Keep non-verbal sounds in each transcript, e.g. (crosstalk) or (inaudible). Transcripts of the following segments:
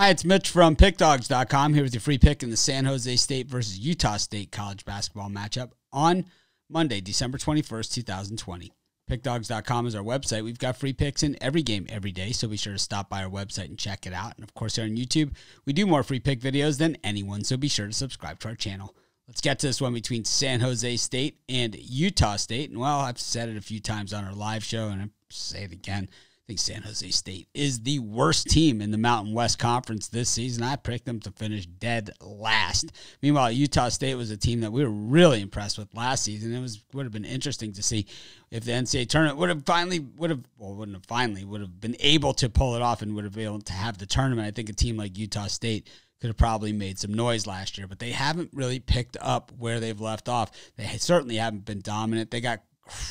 Hi, it's Mitch from PickDawgz.com here with your free pick in the San Jose State versus Utah State college basketball matchup on Monday, December 21st, 2020. PickDawgz.com is our website. We've got free picks in every game every day, so be sure to stop by our website and check it out. And of course, here on YouTube, we do more free pick videos than anyone, so be sure to subscribe to our channel. Let's get to this one between San Jose State and Utah State. And well, I've said it a few times on our live show, and I say it again think San Jose State is the worst team in the Mountain West Conference this season. I picked them to finish dead last. Meanwhile, Utah State was a team that we were really impressed with last season. It was would have been interesting to see if the NCAA tournament would have finally would have well wouldn't have finally would have been able to pull it off and would have been able to have the tournament. I think a team like Utah State could have probably made some noise last year, but they haven't really picked up where they've left off. They certainly haven't been dominant. They got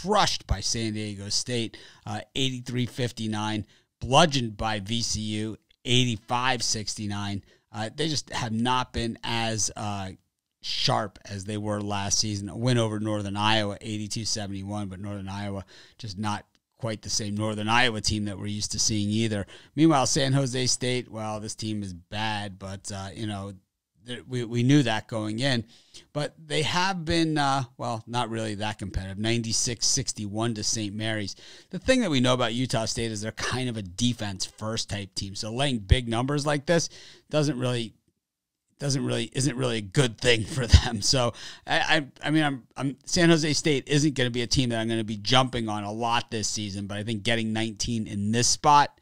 crushed by San Diego State, uh, 83 59, bludgeoned by VCU, 85 69. Uh, they just have not been as uh, sharp as they were last season. A win over Northern Iowa, 82 71, but Northern Iowa just not quite the same Northern Iowa team that we're used to seeing either. Meanwhile, San Jose State, well, this team is bad, but, uh, you know, we, we knew that going in, but they have been, uh, well, not really that competitive 96 61 to St. Mary's. The thing that we know about Utah State is they're kind of a defense first type team. So laying big numbers like this doesn't really. Doesn't really isn't really a good thing for them. (laughs) So I I, I mean I'm, I'm San Jose State isn't going to be a team that I'm going to be jumping on a lot this season. But I think getting 19 in this spot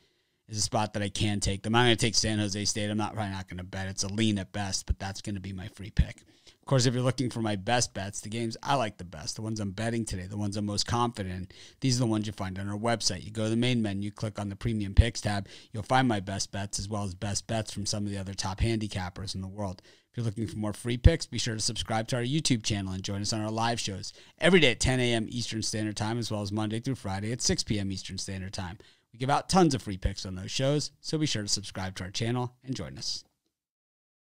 is a spot that I can take them. I'm going to take San Jose State. I'm not probably not going to bet. It's a lean at best, but that's going to be my free pick. Of course, if you're looking for my best bets, the games I like the best, the ones I'm betting today, the ones I'm most confident in, these are the ones you find on our website. You go to the main menu, click on the premium picks tab, you'll find my best bets as well as best bets from some of the other top handicappers in the world. If you're looking for more free picks, be sure to subscribe to our YouTube channel and join us on our live shows every day at 10 a.m. Eastern Standard Time, as well as Monday through Friday at 6 p.m. Eastern Standard Time. We give out tons of free picks on those shows, so be sure to subscribe to our channel and join us.